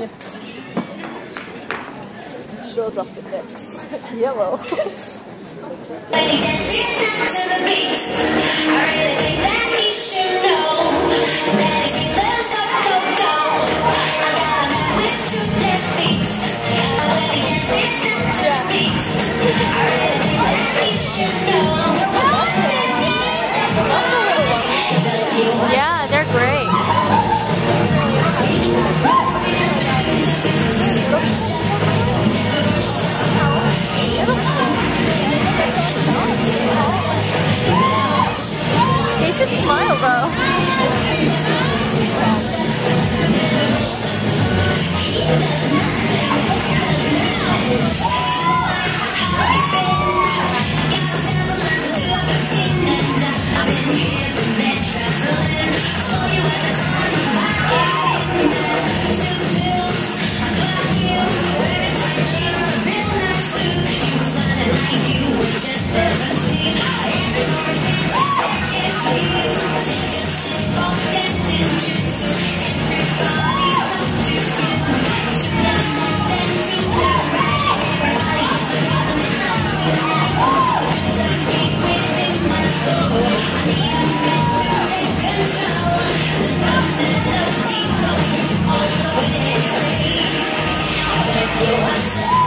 It shows off the. It's yellow. smile though. Yeah.